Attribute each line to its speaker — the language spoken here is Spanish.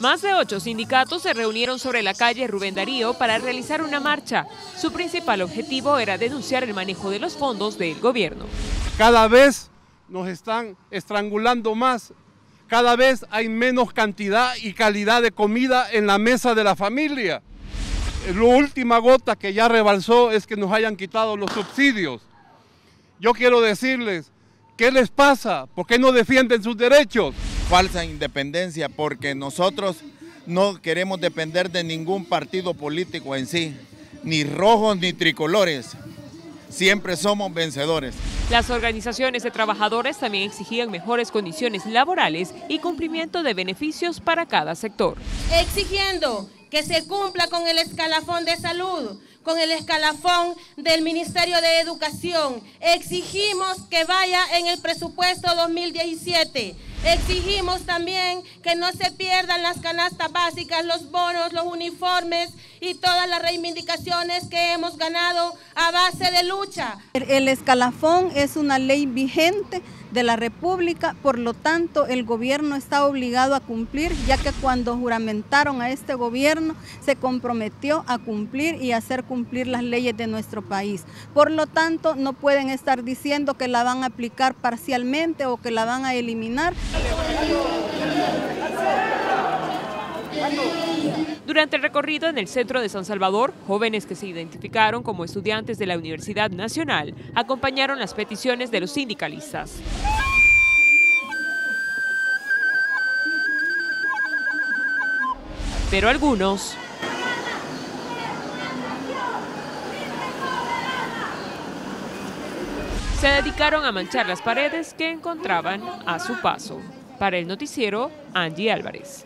Speaker 1: Más de ocho sindicatos se reunieron sobre la calle Rubén Darío para realizar una marcha. Su principal objetivo era denunciar el manejo de los fondos del gobierno.
Speaker 2: Cada vez nos están estrangulando más, cada vez hay menos cantidad y calidad de comida en la mesa de la familia. La última gota que ya rebalsó es que nos hayan quitado los subsidios. Yo quiero decirles, ¿qué les pasa? ¿Por qué no defienden sus derechos?
Speaker 3: Falsa independencia porque nosotros no queremos depender de ningún partido político en sí, ni rojos ni tricolores. Siempre somos vencedores.
Speaker 1: Las organizaciones de trabajadores también exigían mejores condiciones laborales y cumplimiento de beneficios para cada sector.
Speaker 4: Exigiendo que se cumpla con el escalafón de salud, con el escalafón del Ministerio de Educación. Exigimos que vaya en el presupuesto 2017. Exigimos también que no se pierdan las canastas básicas, los bonos, los uniformes y todas las reivindicaciones que hemos ganado a base de lucha.
Speaker 5: El escalafón es una ley vigente de la República, por lo tanto el gobierno está obligado a cumplir, ya que cuando juramentaron a este gobierno se comprometió a cumplir y hacer cumplir las leyes de nuestro país. Por lo tanto, no pueden estar diciendo que la van a aplicar parcialmente o que la van a eliminar.
Speaker 1: Durante el recorrido en el centro de San Salvador, jóvenes que se identificaron como estudiantes de la Universidad Nacional acompañaron las peticiones de los sindicalistas. Pero algunos se dedicaron a manchar las paredes que encontraban a su paso. Para el noticiero, Angie Álvarez.